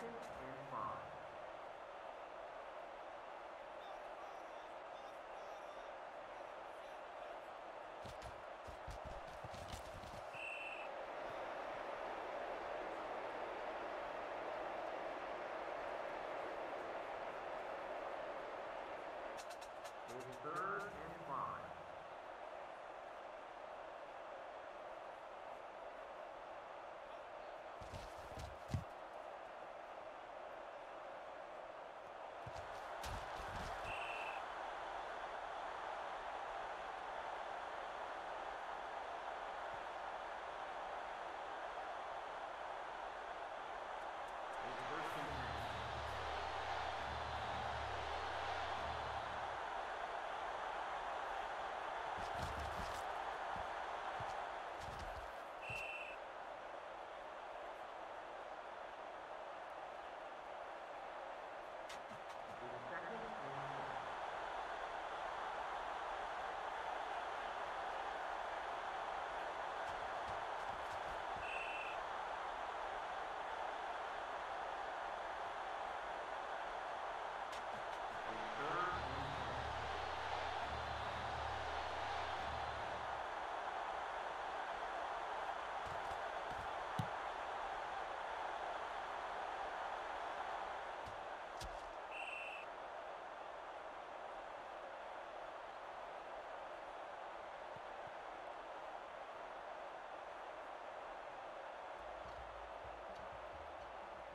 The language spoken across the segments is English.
second and five. Third and five. It's first and ten. It's second and six. It's third and ten.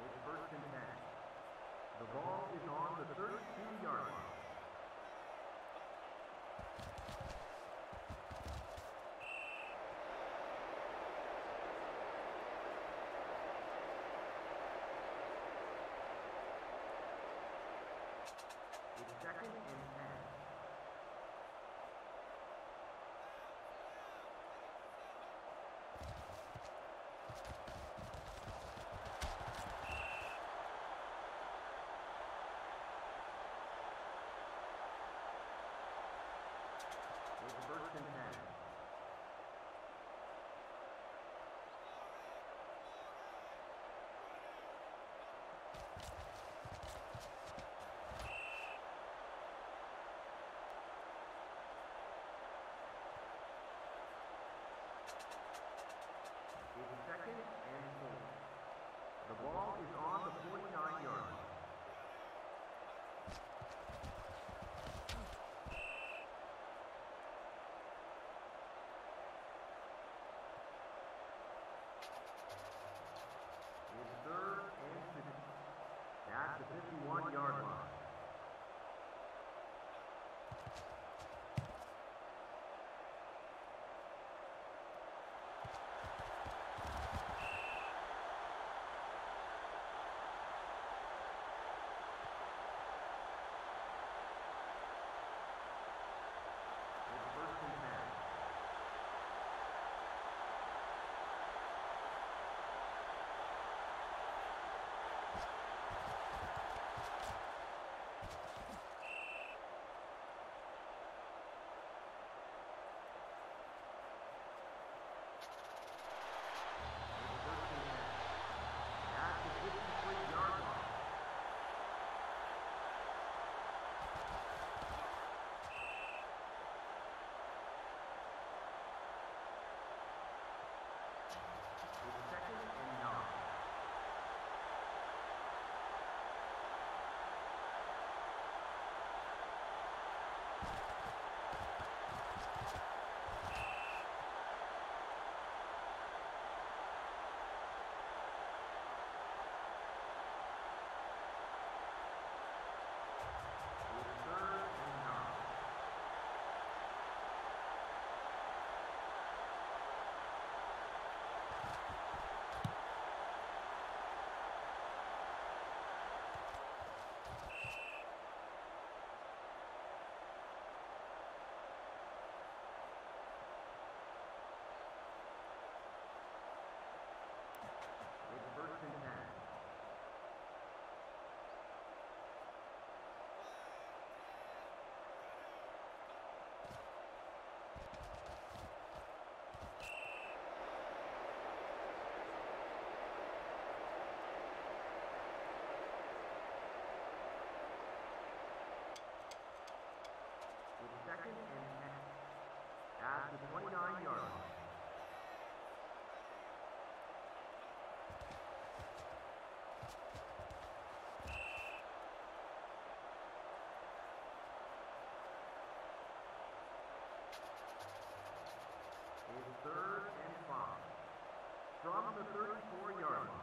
It's first and ten. The ball is on the 32-yard line. It's second and ten. It's first and ten. It's second and four. The ball is on the 49-yard line. It's third and six. That's the 51-yard line. Third and five. From the 34-yard line.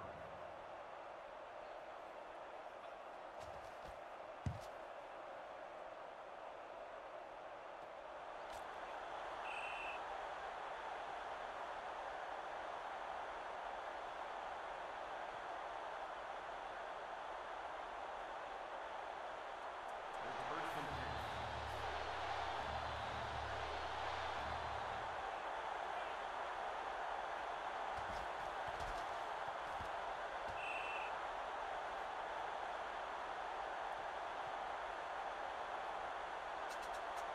It's first and 10.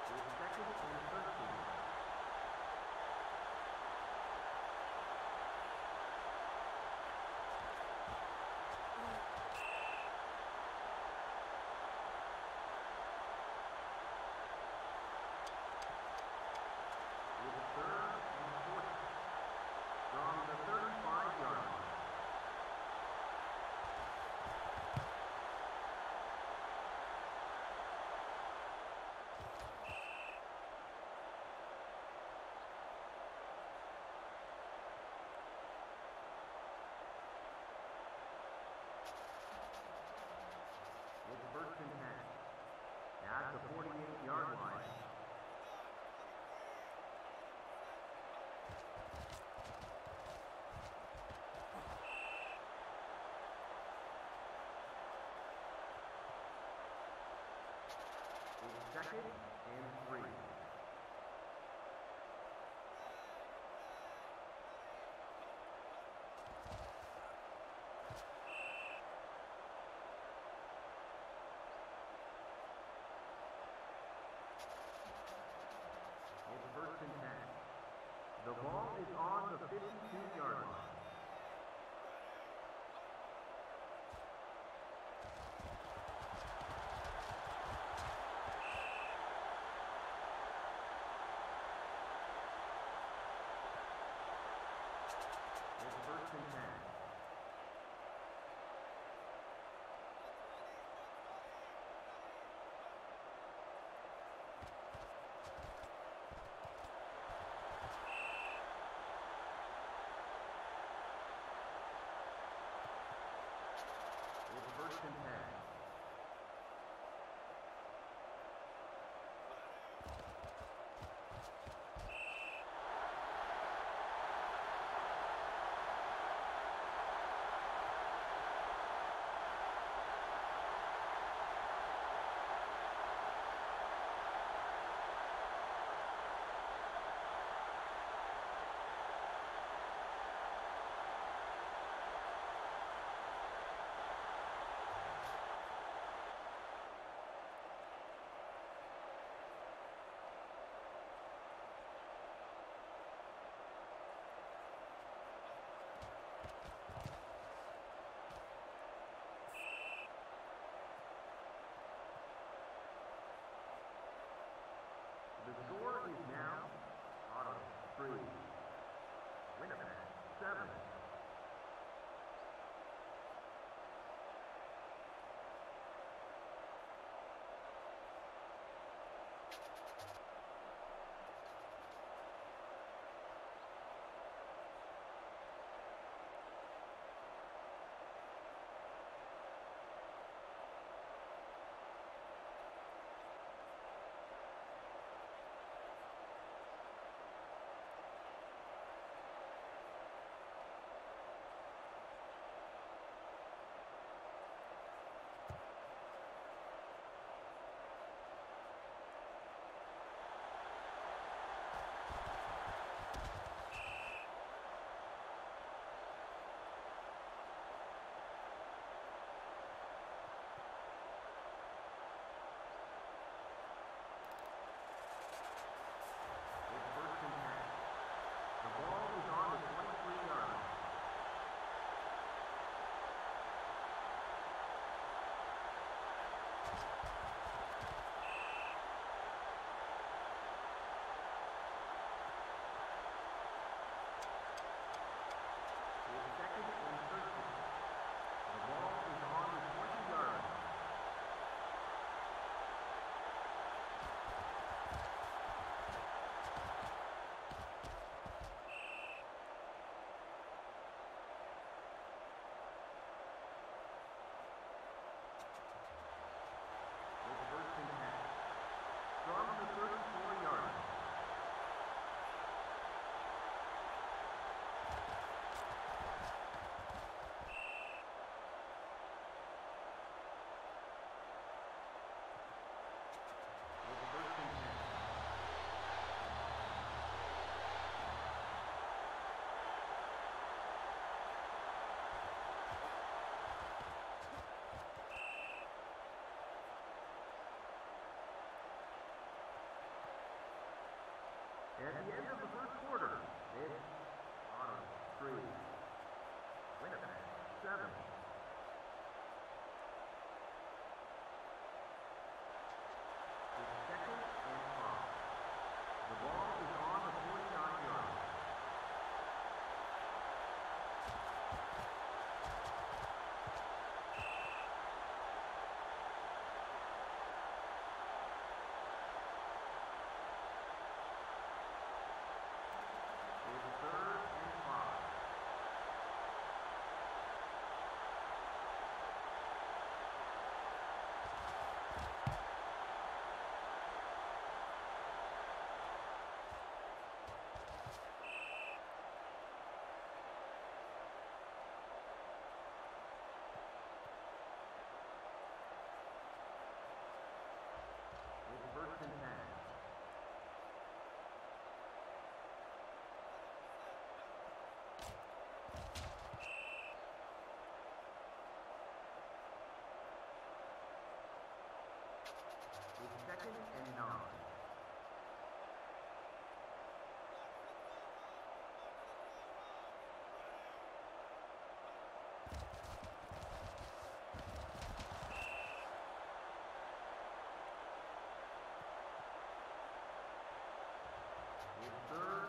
It's second and 13. It's third and 14. From the 35-yard line. It's first and 10. At the 48-yard line. Second and three. It's first and 10. The ball is on the 52-yard line. First and 10. It's first and 10. The score is now 3, Winnipeg 7. at the end of the first quarter. It's Ottawa 3. Winnipeg 7. 69. Third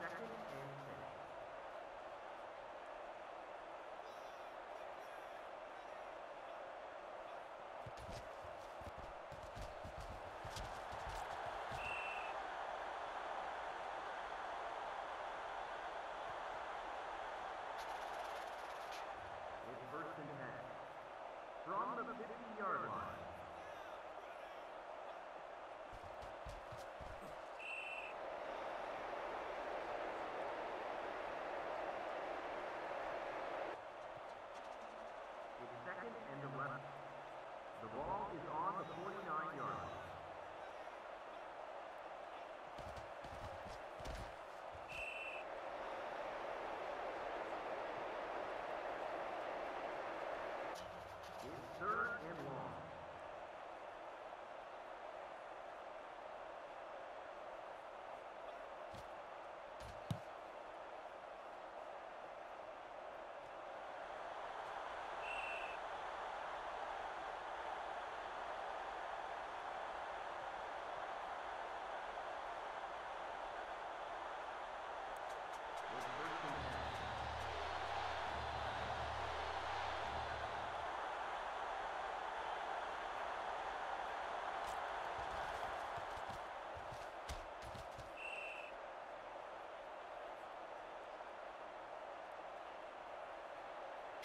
Second and first and ten. From the 50-yard line.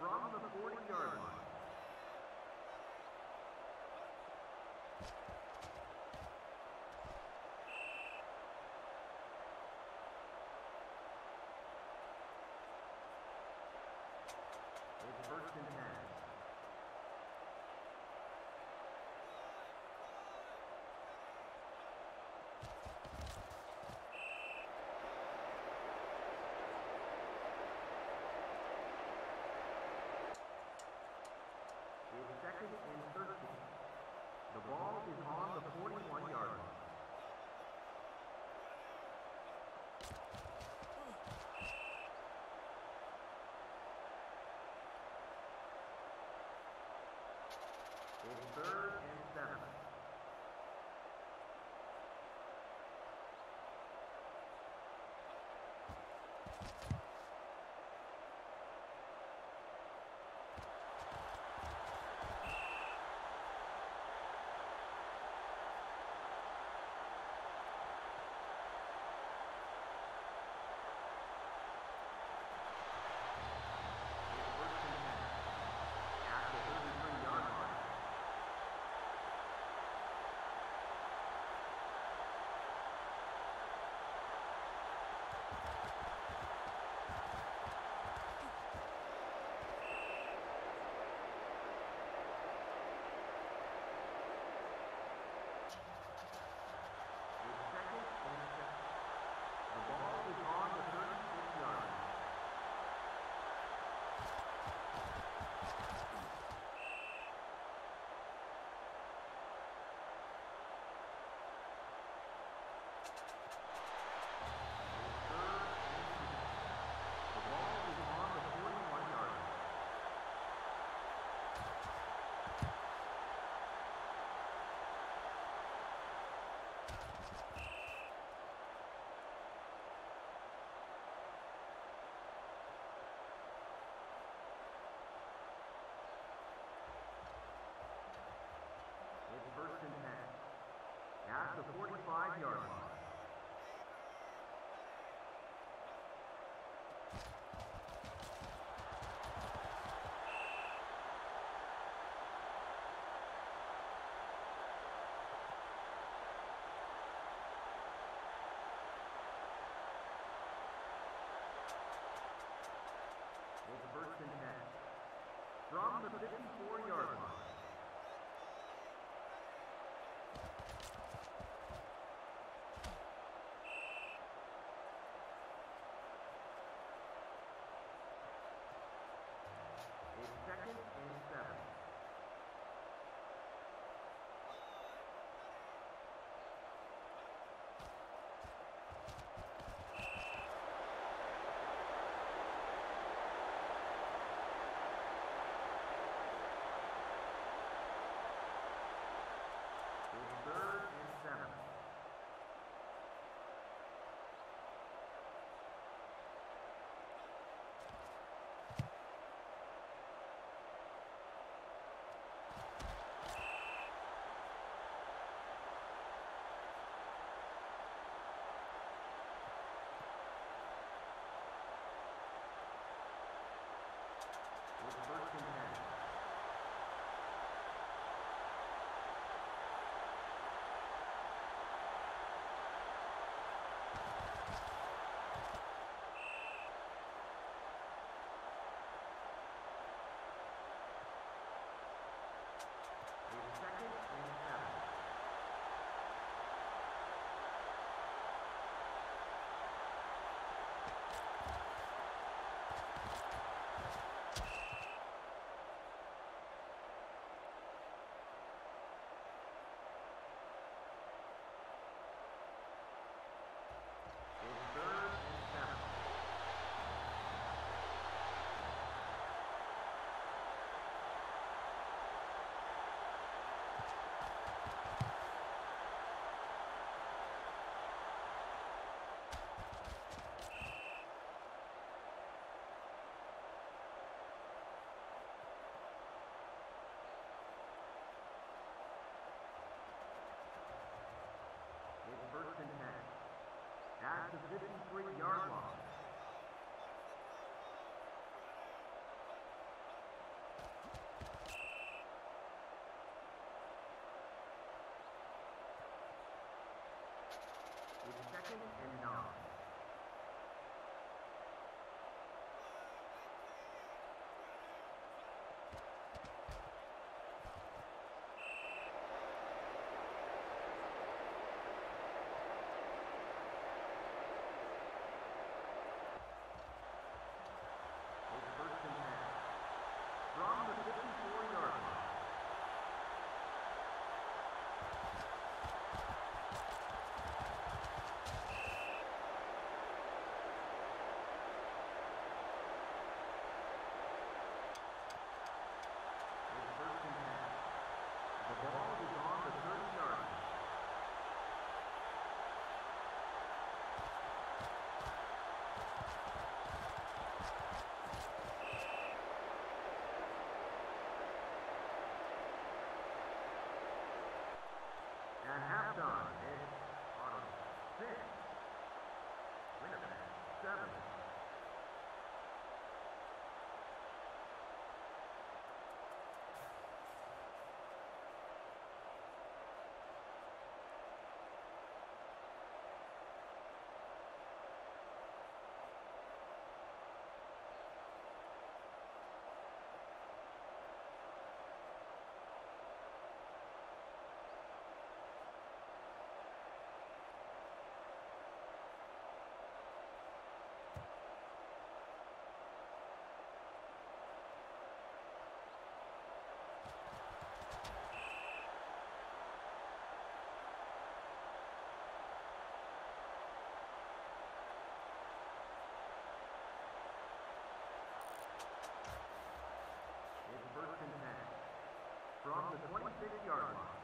From the 40-yard line. First and ten. It's second and 13. The ball is on the 41-yard line. It's third the 45-yard line. It's first and 10. From the 54-yard line. 100-yard line. It's second and nine. the 26-yard line.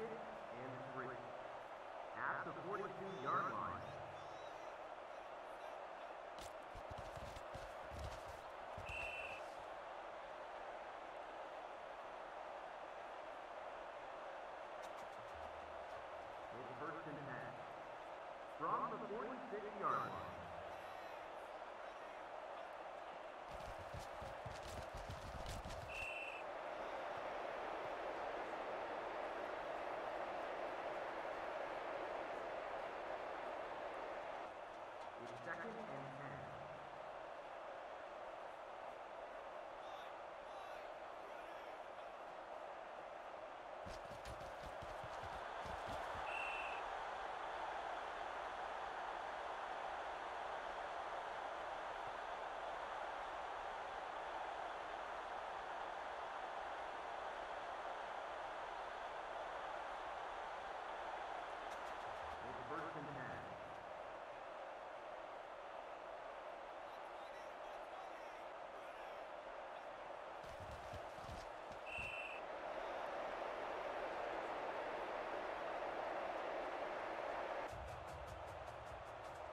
Second and three. At the 42-yard line. It's first and 10. From the 46-yard line. It's second and 10. It's first and 10.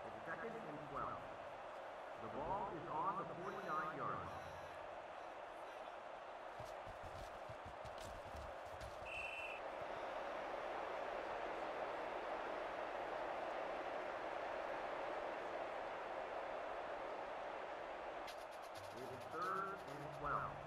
It's second and 12. The ball is on the 49-yard line. It is third and 12.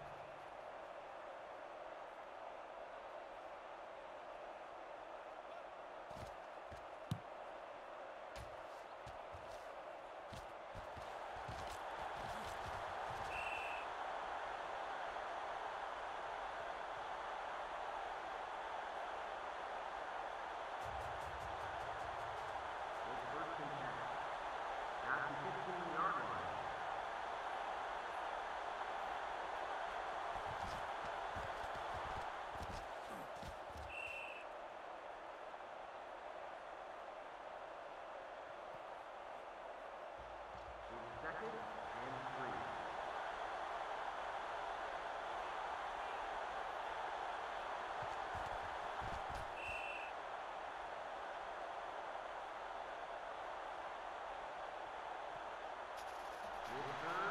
Return.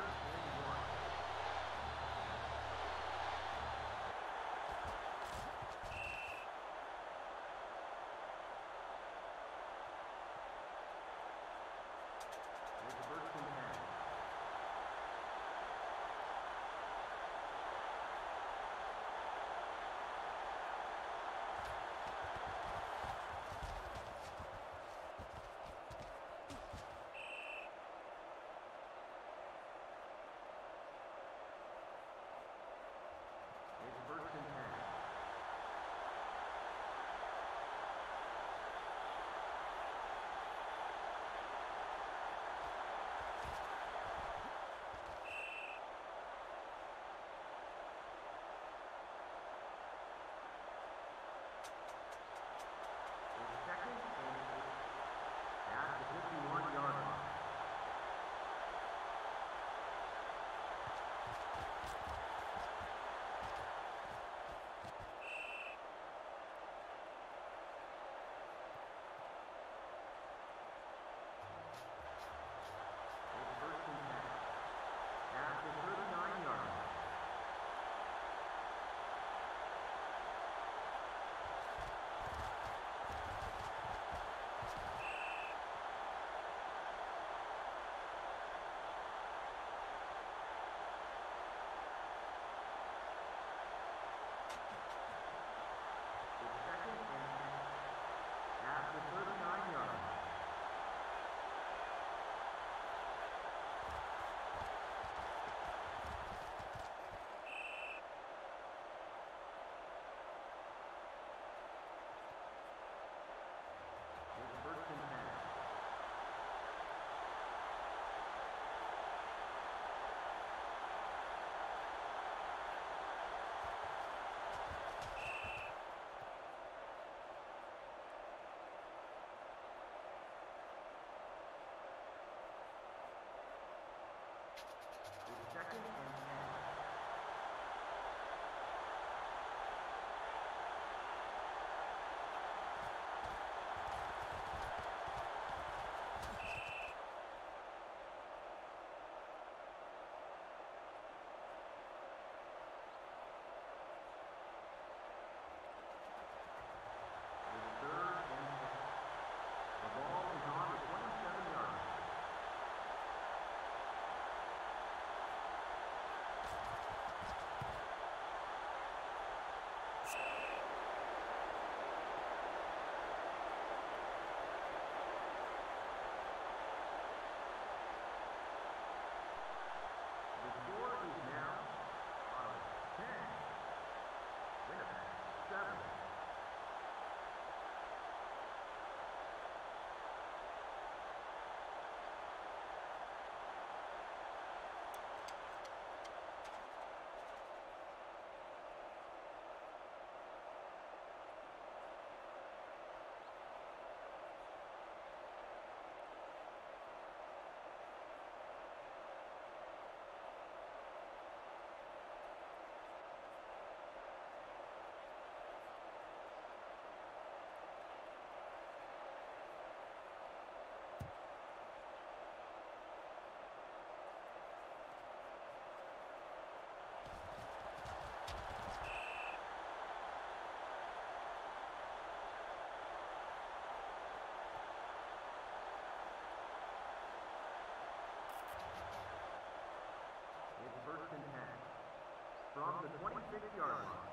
the 26 yard line.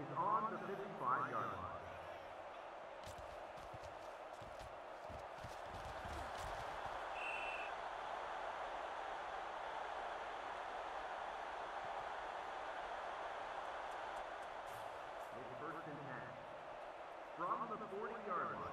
is on the 55-yard line. From the 40-yard line.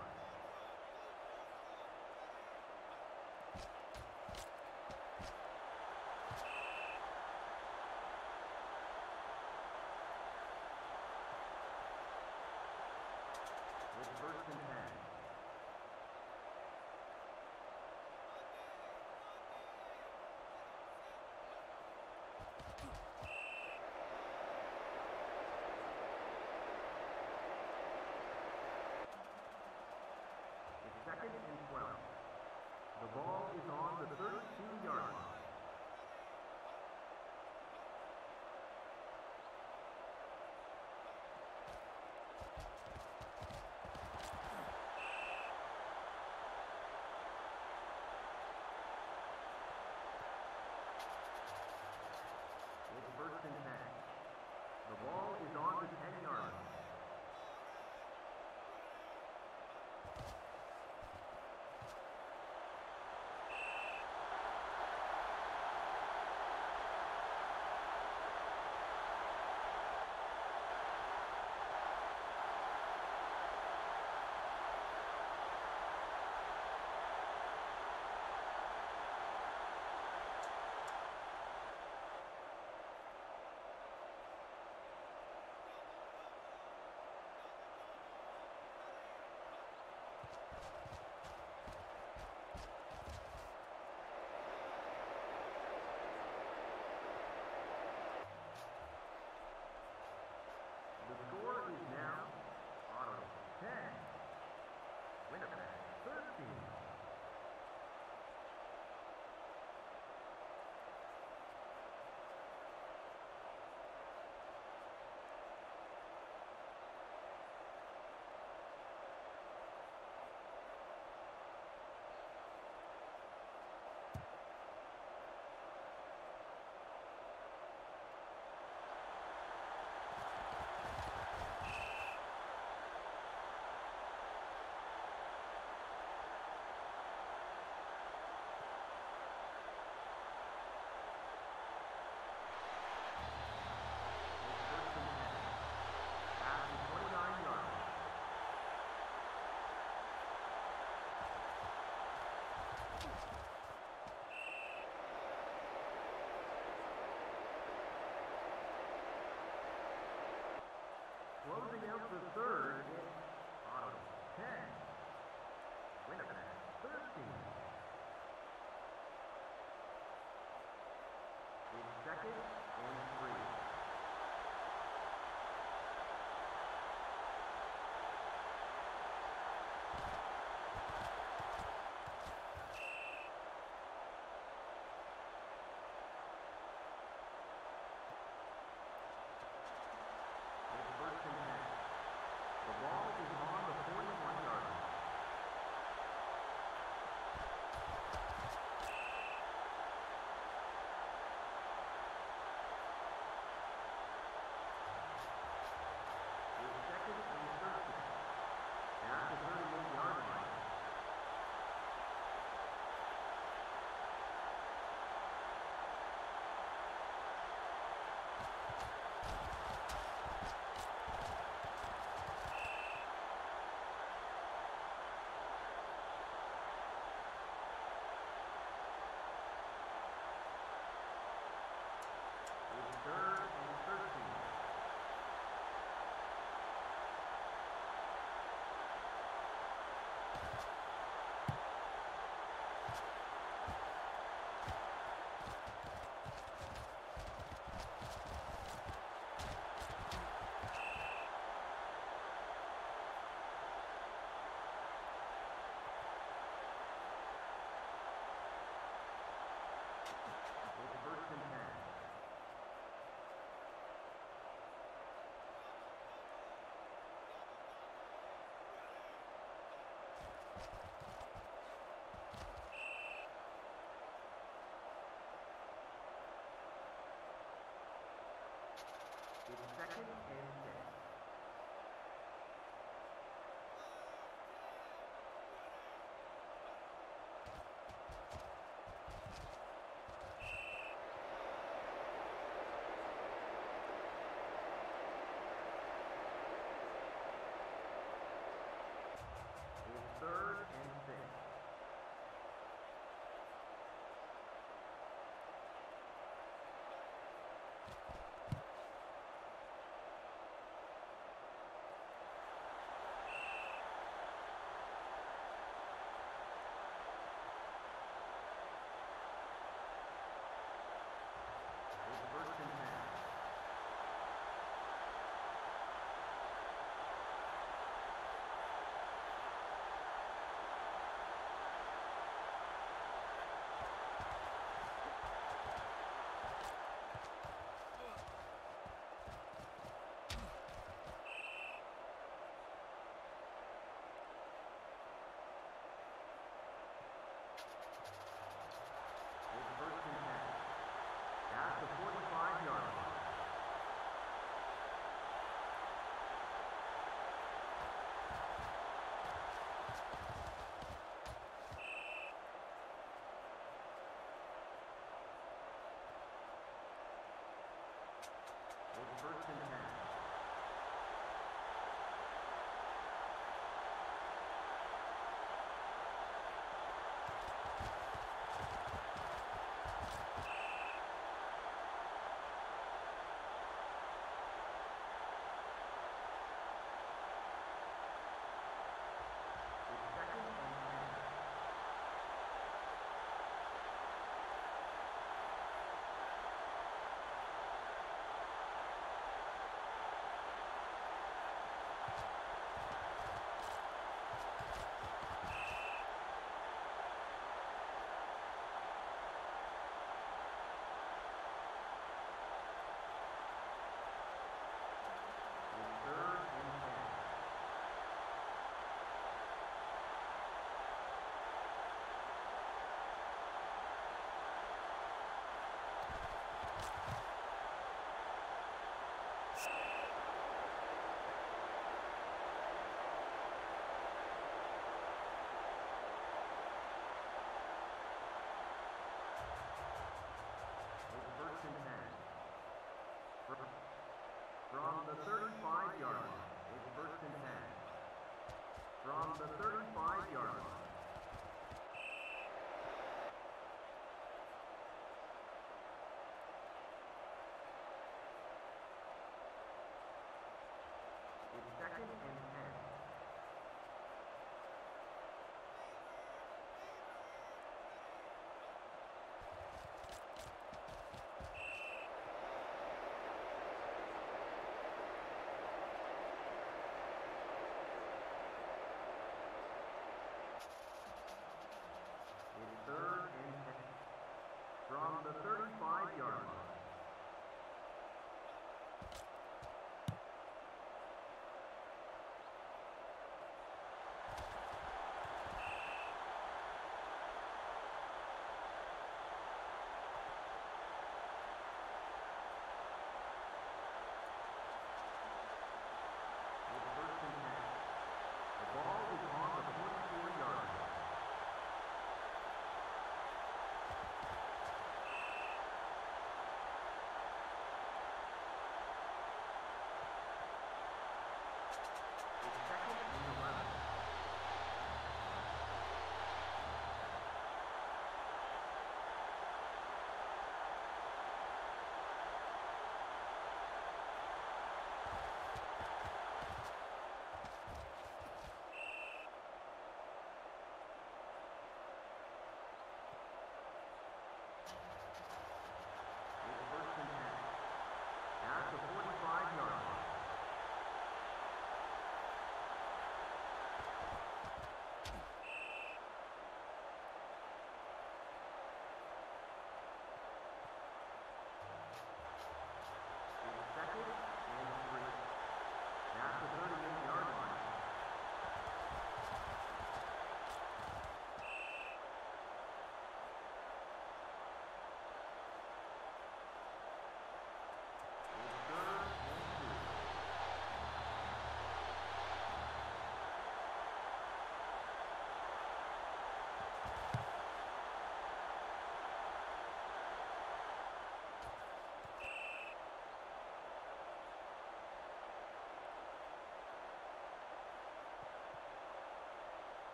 second and 12. The ball is on the 32-yard line. third, Ottawa 10, Winnipeg 13. In second, second. and six. It's third and six. It's first and ten. It's first and ten. At the 45-yard line. It's first and ten. It's second and ten. It's third and ten. It's first and ten. Fr- From the 35-yard line, it's first and ten. From the 35-yard line.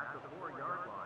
at the four-yard line.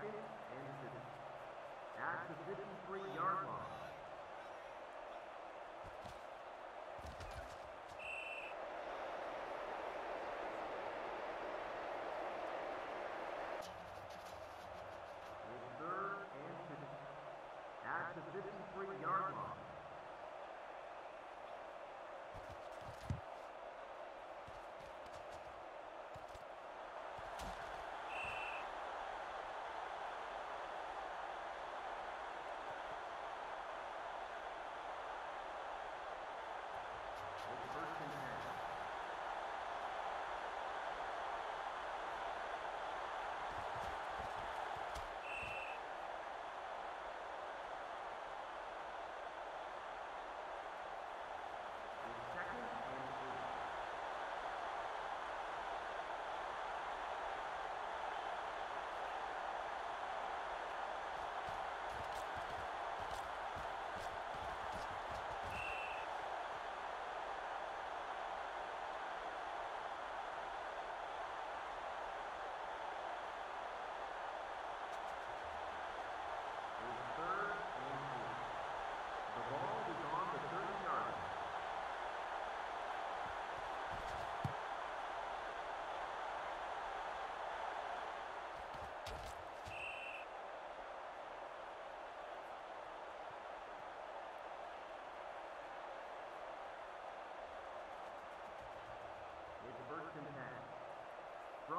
second and two. At the 53-yard line.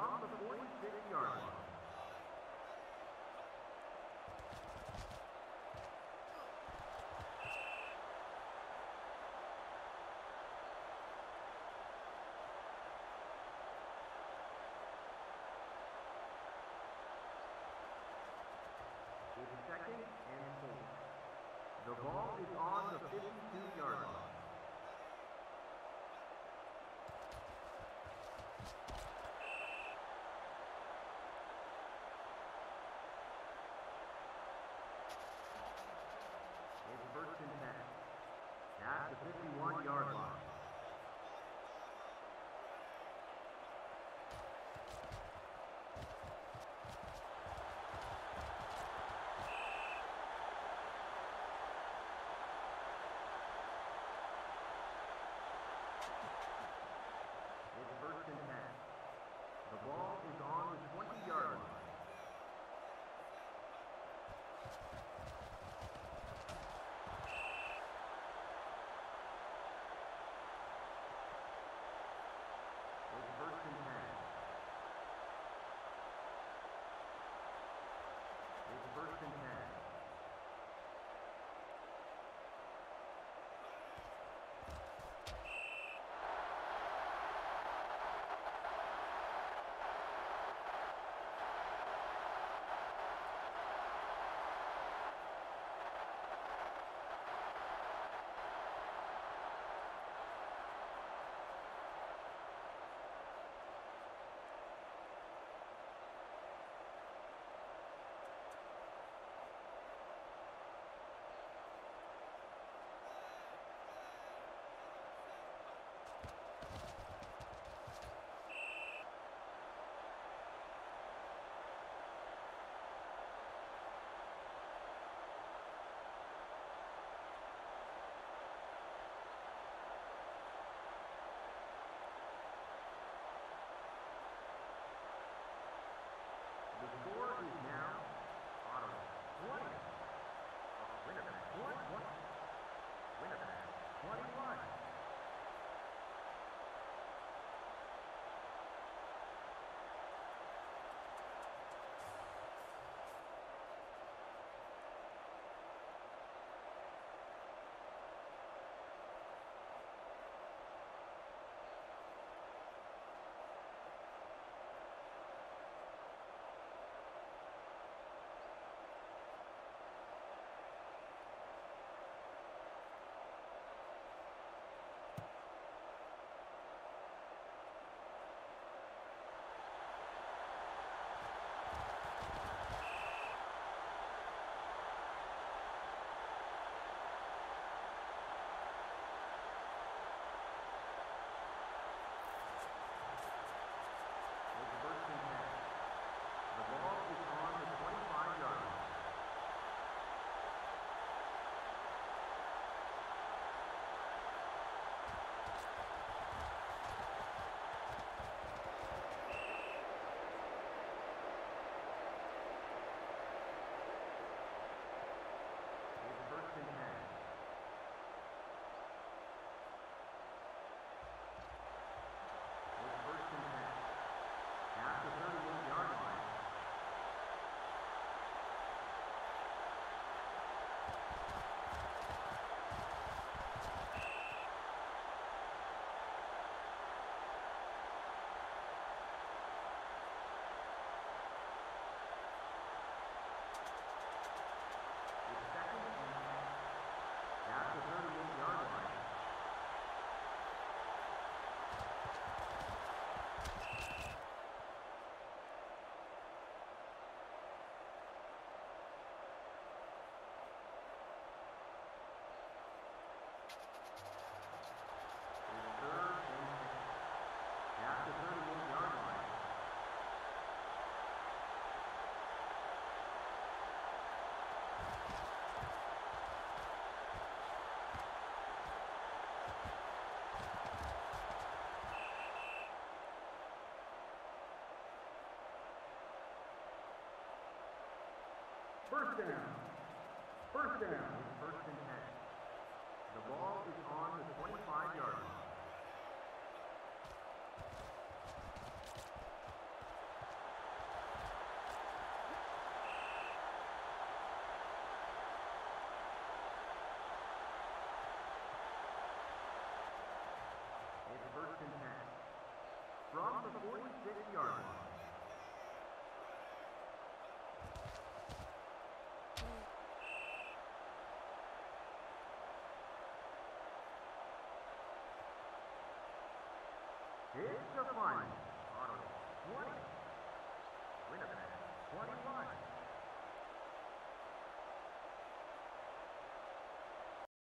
from the 46-yard line. Second and four. The ball is on the 52-yard line. Everyone. First down. First down. First and 10. The ball is on the 25-yard line. From the 46-yard line. Here's the final. Ottawa 20.